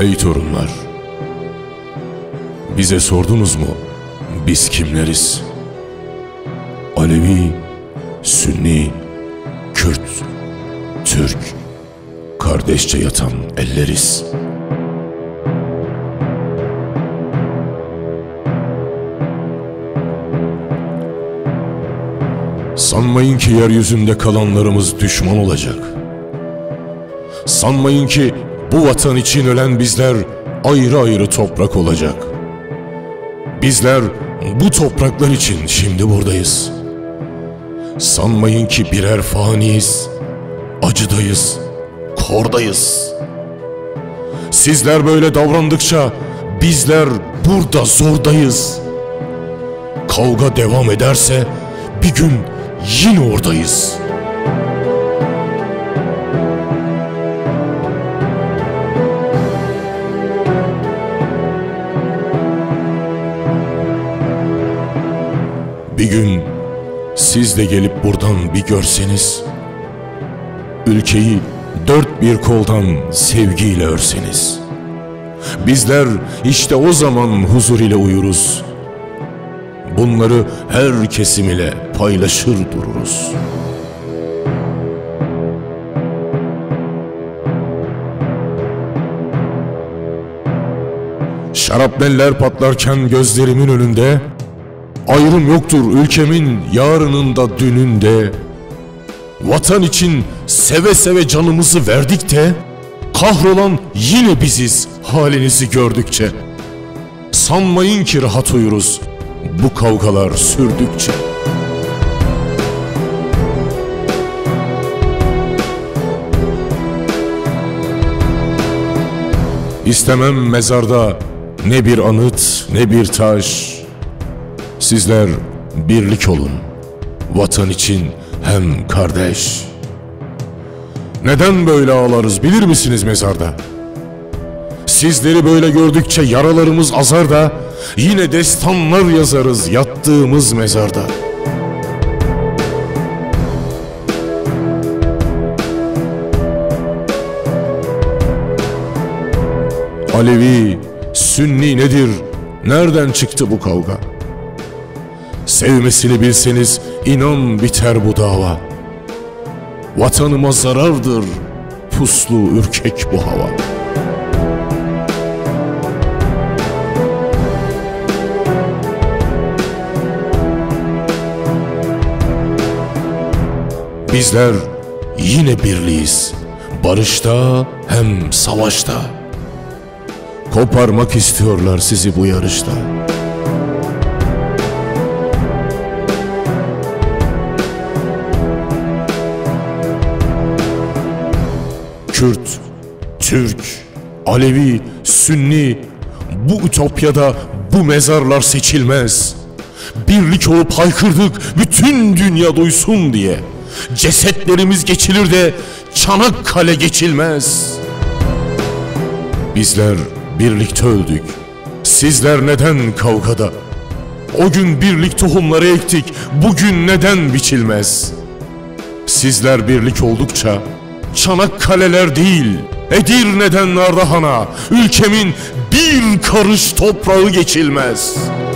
Ey torunlar! Bize sordunuz mu biz kimleriz? Alevi, Sünni, Kürt, Türk, kardeşçe yatan elleriz. Sanmayın ki yeryüzünde kalanlarımız düşman olacak. Sanmayın ki bu vatan için ölen bizler ayrı ayrı toprak olacak. Bizler bu topraklar için şimdi buradayız. Sanmayın ki birer faniyiz, acıdayız, kordayız. Sizler böyle davrandıkça bizler burada zordayız. Kavga devam ederse bir gün yine oradayız.'' Bir gün siz de gelip buradan bir görseniz, ülkeyi dört bir koldan sevgiyle örseniz, bizler işte o zaman huzur ile uyuruz. Bunları her kesim ile paylaşır dururuz. Şarapneller patlarken gözlerimin önünde Ayrım yoktur ülkemin yarınında dününde. Vatan için seve seve canımızı verdik de kahrolan yine biziz halinizi gördükçe. Sanmayın ki rahat uyuruz bu kavgalar sürdükçe. İstemem mezarda ne bir anıt ne bir taş Sizler birlik olun. Vatan için hem kardeş. Neden böyle ağlarız bilir misiniz mezarda? Sizleri böyle gördükçe yaralarımız azar da yine destanlar yazarız yattığımız mezarda. Alevi, Sünni nedir? Nereden çıktı bu kavga? Sevmesini bilseniz inan biter bu dava. Vatanıma zarardır puslu ürkek bu hava. Bizler yine birliyiz. Barışta hem savaşta. Koparmak istiyorlar sizi bu yarışta. Kürt, Türk, Alevi, Sünni bu ütopyada bu mezarlar seçilmez. Birlik olup haykırdık bütün dünya duysun diye. Cesetlerimiz geçilir de Çanakkale geçilmez. Bizler birlikte öldük. Sizler neden kavgada? O gün birlik tohumları ektik. Bugün neden biçilmez? Sizler birlik oldukça Çanakkaleler değil, Edirne'den Ardahan'a ülkemin bir karış toprağı geçilmez.''